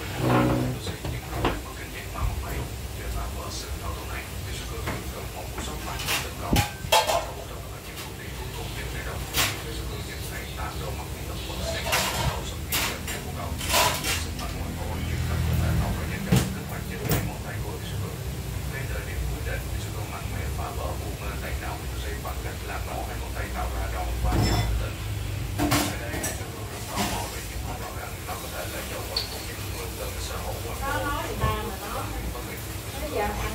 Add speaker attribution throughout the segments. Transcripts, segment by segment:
Speaker 1: Oh. Yeah.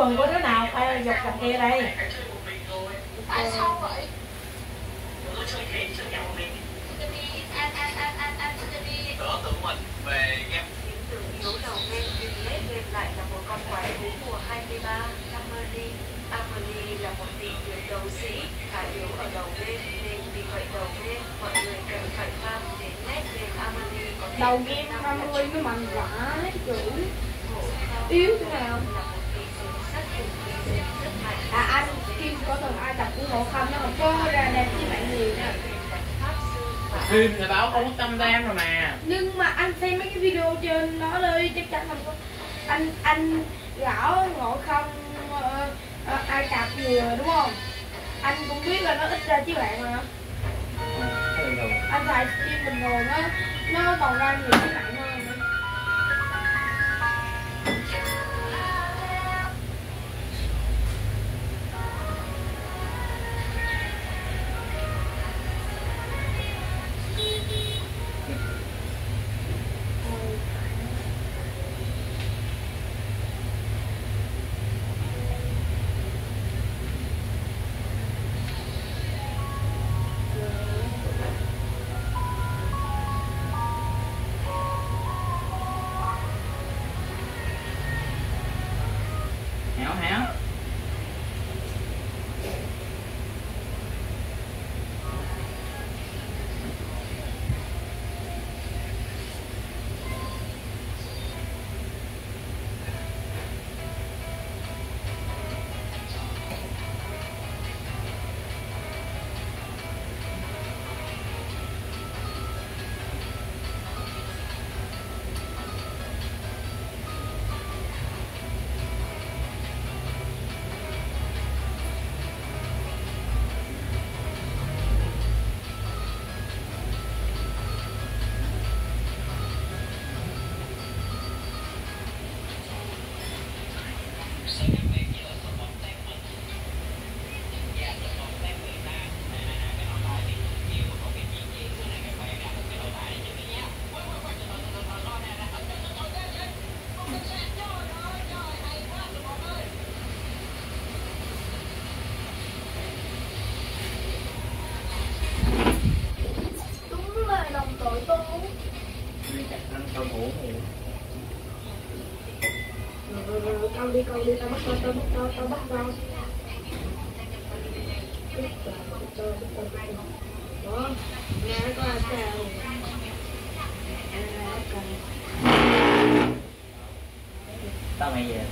Speaker 1: quần của
Speaker 2: đứa nào? Phải dục thằng kia đây?
Speaker 3: Tại ừ. vậy
Speaker 1: Đỡ tự mình về game
Speaker 3: Đối đầu game Vinlet game lại là một con quái thú mùa 23 Amelie Amelie là một tình tuyến đấu sĩ Khá yếu ở đầu game Nên vì vậy đầu game Mọi người cần phải farm đến nét game Amelie
Speaker 4: Đầu game 50 cái mạnh vả
Speaker 3: Nét chữ
Speaker 4: Yếu thế nào? cô ra đẹp như bạn nhiều nè
Speaker 5: phim người ta có tâm đam rồi nè
Speaker 4: nhưng mà anh xem mấy cái video trên đó đi chắc chắn là anh anh gõ ngộ không uh, ai cạp nhiều rồi đúng không? Anh cũng biết là nó ít ra chứ bạn mà. Anh xài phim bình thường nó nó còn ra nhiều cái bạn hơn nữa. tối
Speaker 5: tô tao ngủ
Speaker 4: rồi rồi rồi câu đi câu đi, tao bắt tao tao bắt tao tao bắt tao đó, nghe có sao?
Speaker 5: Tao mày về.